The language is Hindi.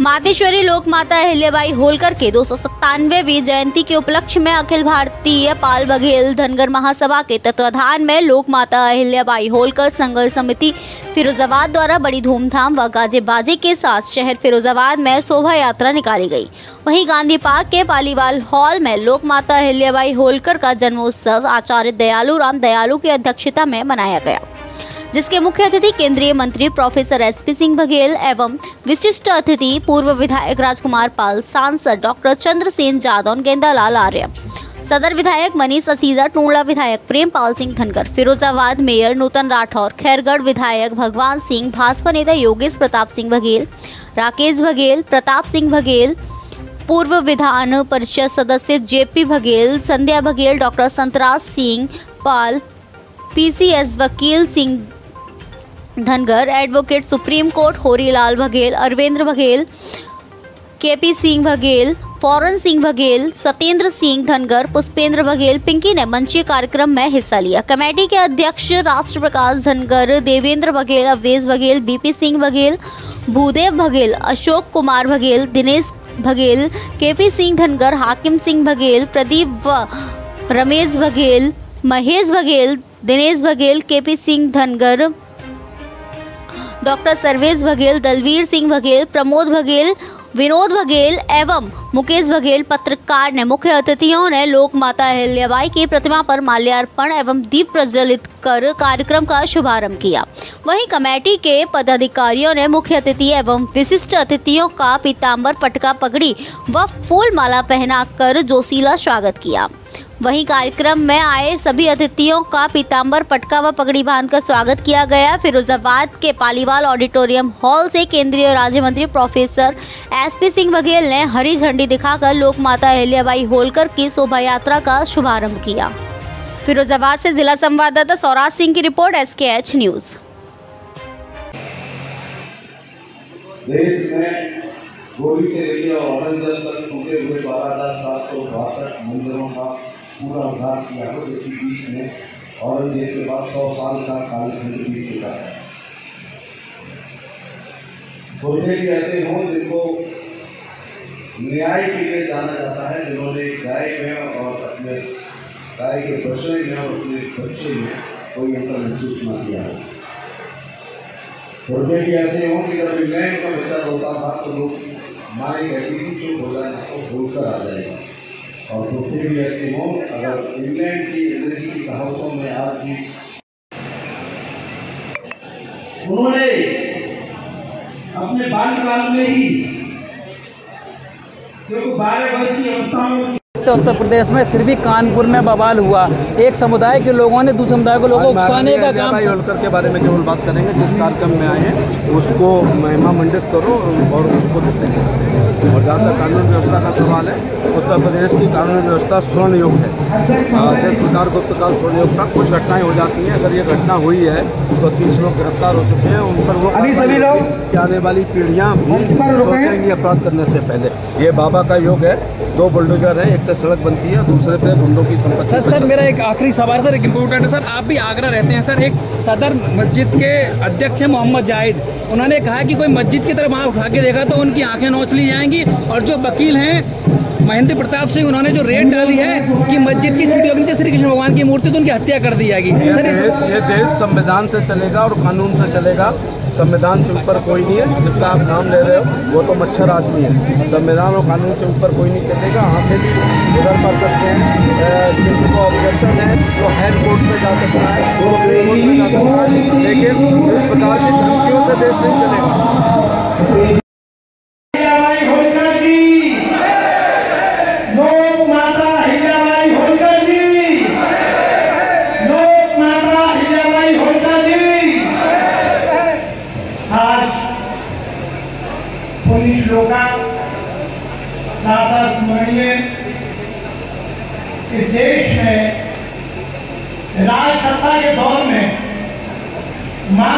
मातेश्वरी लोक माता अहिल्याबाई होलकर के दो जयंती के उपलक्ष्य में अखिल भारतीय पाल बघेल धनगर महासभा के तत्वाधान में लोक माता अहिल्याबाई होलकर संघर्ष समिति फिरोजाबाद द्वारा बड़ी धूमधाम व गाजे बाजे के साथ शहर फिरोजाबाद में शोभा यात्रा निकाली गई। वहीं गांधी पार्क के पालीवाल हॉल में लोक माता अहिल्याबाई होलकर का जन्मोत्सव आचार्य दयालु राम दयालु की अध्यक्षता में मनाया गया। जिसके मुख्य अतिथि केंद्रीय मंत्री professor S P Singh Baghel एवं विशिष्ट अतिथि पूर्व विधायक राजकुमार पाल, सांसद डॉक्टर चंद्रसेन जादौन, गेंदालाल आर्य, सदर विधायक मनीष असीजा टूणला विधायक प्रेमपाल सिंह धनगर फिरोजाबाद मेयर नूतन राठौर, खैरगढ़ विधायक भगवान सिंह, भाजपा नेता योगेश प्रताप सिंह बघेल, राकेश बघेल, प्रताप सिंह बघेल, पूर्व विधान परिषद सदस्य JP Baghel, Sandhya Baghel, doctor Santraj Singh Pal, PCS Vakil Singh Dhangar advocate supreme court Horilal Baghel Arvindra Baghel KP Singh Baghel Fauran Singh Baghel Satyendra Singh Dhangar Pushpendra Baghel Pinky ने मंचीय कार्यक्रम में हिस्सा लिया। कमेटी के अध्यक्ष राष्ट्र प्रकाश धनगर, देवेंद्र बघेल अवधेश बघेल बीपी सिंह बघेल भूदेव बघेल अशोक कुमार बघेल दिनेश बघेल केपी सिंह धनगर हाकिम सिंह बघेल प्रदीप व रमेश बघेल महेश बघेल दिनेश बघेल केपी सिंह धनगर डॉक्टर सर्वेश बघेल, दलवीर सिंह बघेल, प्रमोद बघेल, विनोद बघेल एवं मुकेश बघेल पत्रकार ने मुख्य अतिथियों ने लोक माता अहिल्याबाई की प्रतिमा पर माल्यार्पण एवं दीप प्रज्वलित कर कार्यक्रम का शुभारंभ किया। वहीं कमेटी के पदाधिकारियों ने मुख्य अतिथि एवं विशिष्ट अतिथियों का पीताम्बर पटका पगड़ी व फूल माला पहनाकर जोशीला स्वागत किया। वहीं कार्यक्रम में आए सभी अतिथियों का पीताम्बर पटका व पगड़ी बांधकर स्वागत किया गया। फिरोजाबाद के पालीवाल ऑडिटोरियम हॉल से केंद्रीय राज्य मंत्री प्रोफेसर एसपी सिंह बघेल ने हरी झंडी दिखाकर लोक माता अहिल्याबाई होलकर की शोभा यात्रा का शुभारंभ किया। फिरोजाबाद से जिला संवाददाता सौराज सिंह की report S K H news. देश में गोली से लेकर तक टूटे हुए बारह हज़ार सात सौ बासठ मंदिरों का पूरा उद्धार किया हो, जो कि बीच में औरंगज़ेब के बाद सौ साल का कालखंड बीत चुका है। थोड़े भी ऐसे हों जिनको न्याय के लिए जाना जाता है, जिन्होंने गाय में और अपने गाय के बछड़े में और अपने बच्चे में कोई अंतर महसूस न किया हो। थोड़े भी ऐसे हों कि जब इंग्लैंड का बच्चा होता था तो लोग माए कहती थी, चुप हो जाए तो भूल कर आ जाएगा। और दूसरे ऐसे हो, अगर इंग्लैंड की अंग्रेज़ी की कहावतों में आज भी उन्होंने अपने बाल्यकाल में ही, क्योंकि बारह वर्ष की अवस्था में उत्तर प्रदेश में फिर भी कानपुर में बवाल हुआ। एक समुदाय के लोगों ने दूसरे समुदाय के लोगों को उकसाने का काम होलकर के बारे में केवल बात करेंगे जिस कार्यक्रम में आए हैं उसको महिमा मंडित करो और उसको देते हैं। और जहाँ तक कानून व्यवस्था का सवाल है उत्तर प्रदेश की कानून व्यवस्था स्वर्ण युग है। जिस प्रकार गुप्तकाल स्वर्ण युग था कुछ घटनाएँ हो जाती हैं। अगर ये घटना हुई है तो तीस लोग गिरफ़्तार हो चुके हैं। उन पर वो आने वाली पीढ़ियाँ भी सोचेंगी अपराध करने से पहले। ये बाबा का योग है। दो बुलडोजर है एक से सड़क बनती है दूसरे पे गुंडों की संपत्ति सर सर मेरा एक आखिरी सवाल सर एक इम्पोर्टेंट है सर आप भी आगरा रहते हैं सर एक सदर मस्जिद के अध्यक्ष हैं मोहम्मद जाहिद उन्होंने कहा कि कोई मस्जिद की तरफ़ वहाँ उठा के देखा तो उनकी आँखें नोच ली जाएँगी और जो वकील हैं महेंद्र प्रताप सिंह उन्होंने जो रेट डाली है कि मस्जिद की सीढ़ियों के नीचे श्री कृष्ण भगवान की मूर्ति तो उनकी हत्या कर दी जाएगी। ये सर देश ये देश संविधान से चलेगा और कानून से चलेगा। संविधान से ऊपर कोई नहीं है, जिसका आप नाम ले रहे हो, वो तो मच्छर आदमी है। संविधान और कानून से ऊपर कोई नहीं चलेगा आगे भी उधर कर सकते हैं। किसी को ऑब्जेक्शन है वो हाई कोर्ट में जा सकता है वो सुप्रीम कोर्ट में जा सकता है, लेकिन इस प्रकार की धमकियों से देश नहीं चलेगा हिलाबाई होलकर जी लोक माता हिलाबाई होलकर जी लोक माता हिलाबाई होलकर जी आज पुलिस लोका दादा स्मरणीय इस देश में राज्यसभा के दौर में माँ